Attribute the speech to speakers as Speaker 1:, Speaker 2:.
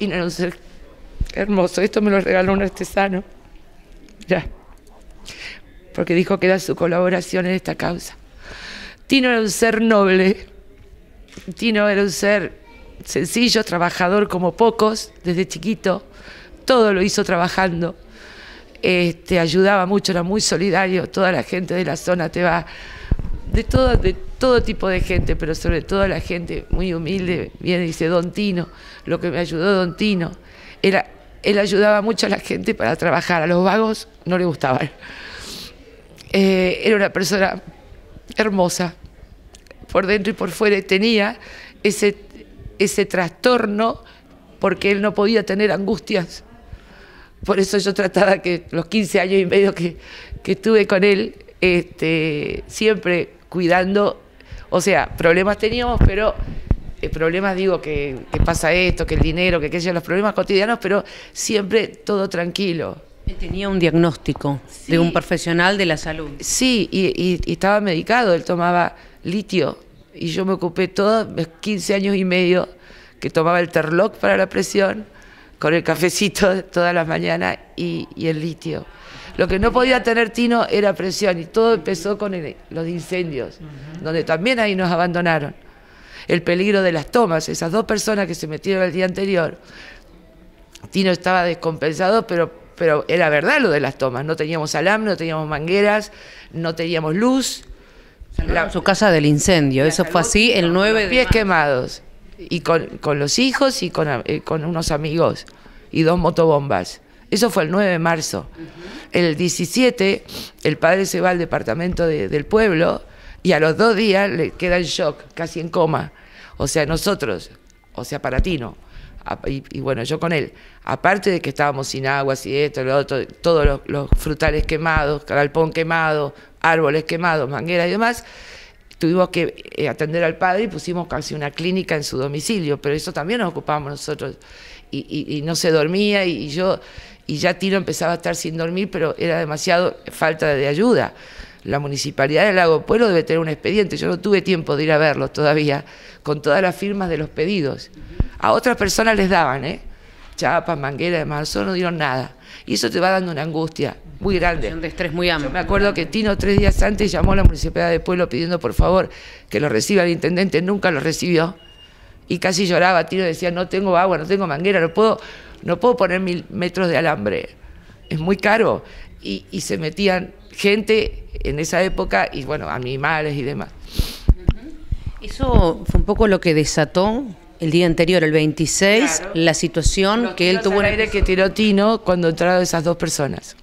Speaker 1: Era un ser hermoso. Esto me lo regaló un artesano. Ya. Porque dijo que era su colaboración en esta causa. Tino era un ser noble. Tino era un ser sencillo, trabajador como pocos, desde chiquito. Todo lo hizo trabajando. Este, ayudaba mucho, era muy solidario. Toda la gente de la zona te va. De todo, de todo tipo de gente, pero sobre todo la gente muy humilde. Viene y dice Don Tino, lo que me ayudó Don Tino. Era, él ayudaba mucho a la gente para trabajar. A los vagos no le gustaba. Eh, era una persona hermosa, por dentro y por fuera, tenía ese, ese trastorno porque él no podía tener angustias. Por eso yo trataba que los 15 años y medio que, que estuve con él, este, siempre cuidando, o sea, problemas teníamos, pero eh, problemas digo que, que, pasa esto, que el dinero, que aquellos los problemas cotidianos, pero siempre todo tranquilo.
Speaker 2: Tenía un diagnóstico sí. de un profesional de la salud.
Speaker 1: Sí, y, y, y, estaba medicado, él tomaba litio y yo me ocupé todos mis 15 años y medio que tomaba el Terloc para la presión, con el cafecito todas las mañanas y, y el litio. Lo que no podía tener Tino era presión y todo empezó con el, los incendios, uh -huh. donde también ahí nos abandonaron. El peligro de las tomas, esas dos personas que se metieron el día anterior. Tino estaba descompensado, pero pero era verdad lo de las tomas. No teníamos alambre, no teníamos mangueras, no teníamos luz.
Speaker 2: La, su casa del incendio, eso fue así el 9 de
Speaker 1: pies quemados. Y con, con, los hijos y con, eh, con, unos amigos y dos motobombas. Eso fue el 9 de marzo. Uh -huh. El 17, el padre se va al departamento de, del pueblo y a los dos días le queda en shock, casi en coma. O sea, nosotros, o sea, para Tino, y, y, bueno, yo con él, aparte de que estábamos sin agua, y esto, lo otro, todos los, los frutales quemados, galpón quemado, árboles quemados, mangueras y demás, tuvimos que eh, atender al padre y pusimos casi una clínica en su domicilio, pero eso también nos ocupábamos nosotros. Y, y, no se dormía y, y, yo, y ya Tiro empezaba a estar sin dormir, pero era demasiado falta de ayuda. La municipalidad del Lago Pueblo debe tener un expediente, yo no tuve tiempo de ir a verlo todavía, con todas las firmas de los pedidos. A otras personas les daban, ¿eh? Chapas, mangueras, demás, no dieron nada. Y eso te va dando una angustia muy grande.
Speaker 2: Un estrés muy amplio.
Speaker 1: Yo me acuerdo que Tino tres días antes llamó a la municipalidad de Pueblo pidiendo por favor que lo reciba el intendente, nunca lo recibió. Y casi lloraba, Tino decía, no tengo agua, no tengo manguera, no puedo, no puedo poner mil metros de alambre. Es muy caro. Y, y se metían gente en esa época y bueno, animales y demás.
Speaker 2: Eso fue un poco lo que desató el día anterior, el 26, claro. la situación Los que él tuvo...
Speaker 1: El aire que tiró Tino cuando entraron esas dos personas.